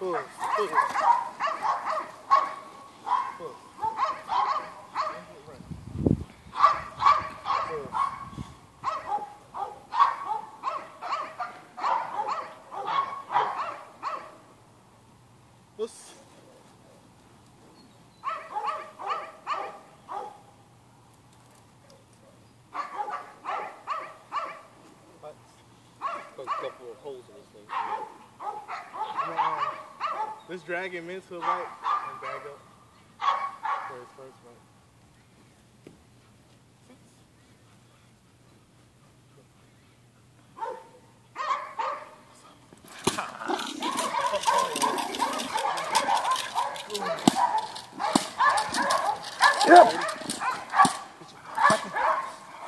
A couple of holes in this thing. Let's drag him into the right and back up for his first right.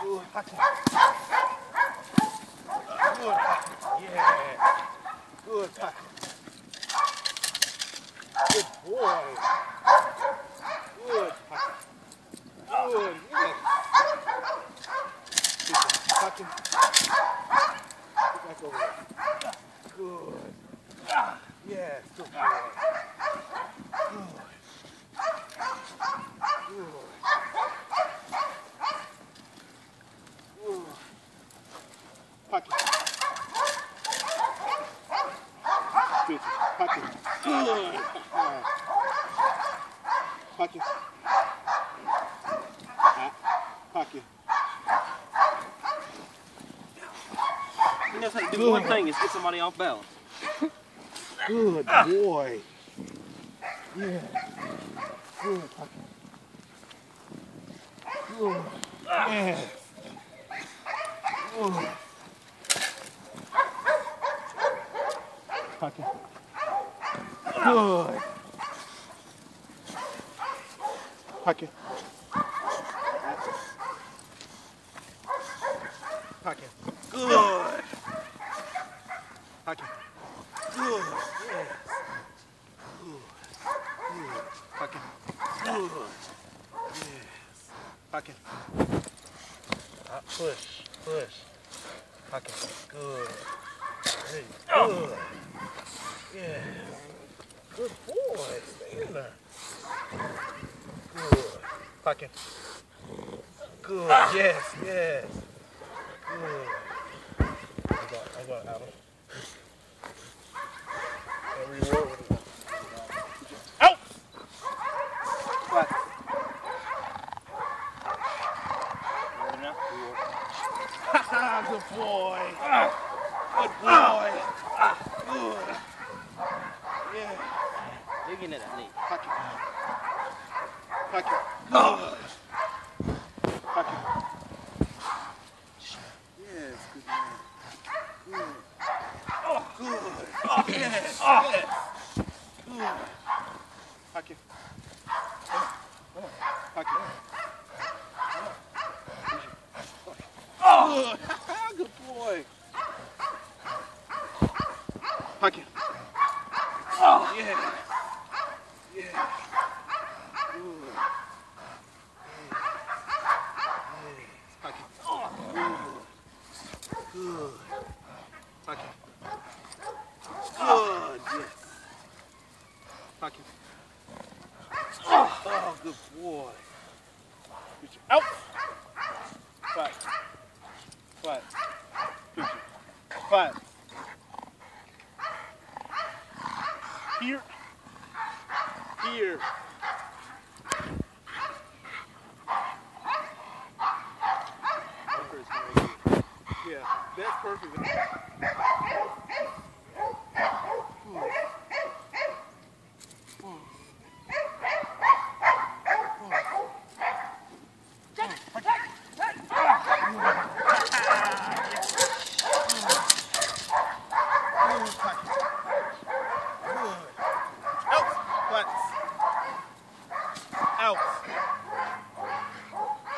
Good, pocket. Good, pocket. Good boy. Good. Good. Yes. Good. Tucking. Get back over there. Good. Yes. Good boy. Good. Good. Good. Pocket. Good. Good. Pocket. Ah, Pocket. You know how to do one thing is get somebody off balance. Good boy. Yeah. Good. Pocket. Good. Yes. Good. Pocket. Good. Pocket. Pocket. Good. Pocket. Good. Yes. Good. Good. Pocket. Good. Yes. Pocket. Uh, push. Push. Pocket. Good. Hey. Good. Yeah. Good boy. Stay in there. Good. Pocket. Good. Yes. Yes. Good. I got. I got Adam. Out. What? Good boy. Good boy. Good. Yeah. Dig into that knee. Pocket. Pocket. Good. Pocket. Yes, good man. Good. Oh, good. Oh, Yes, yes. Good. On. Come on. Pocket. Oh, good boy. Pocket. Oh, yeah. Yeah. Good. Yes. Pocket. Good. Good. Pocket. Good. Yes. Pocket. Oh, good boy. Out. Five. Five. Good. Five. Here. Here. Yeah, that's perfect.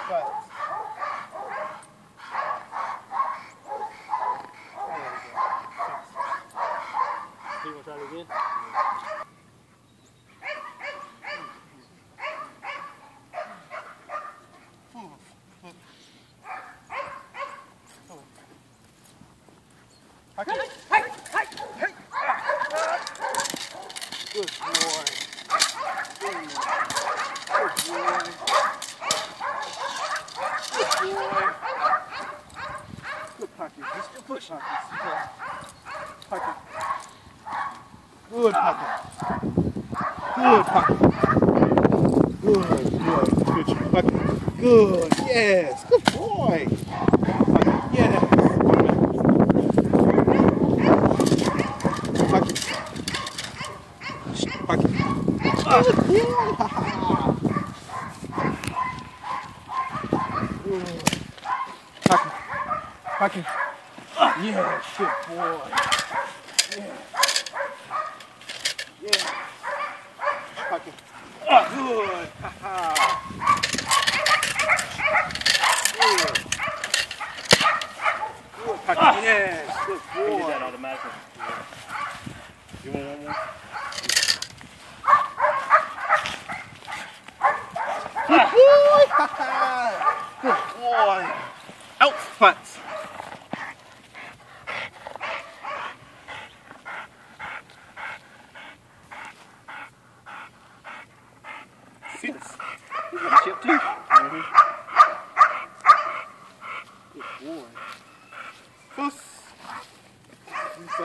对。Good pocket. Good, good. Good job. Good. Yes. Good boy. Yes. Pocket. Shh, Pocket. Good boy. Good. Pocket. Pocket. Yeah, good boy. Yeah. Yeah. Pocket. Good. Ha-ha. Good. Good. Automatically. You want one more? Good boy. Good boy. Out front. Sit. You got a chip too. Good boy. Puss.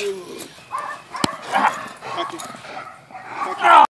Fuck you. Fuck you.